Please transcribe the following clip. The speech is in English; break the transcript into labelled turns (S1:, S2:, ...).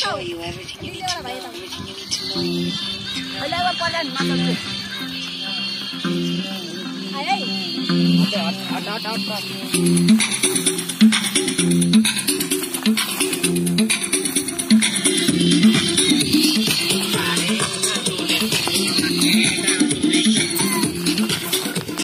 S1: show you everything you need to know, everything you need to know.
S2: अहिले अब पहिला नसक्छु आयो है
S3: out,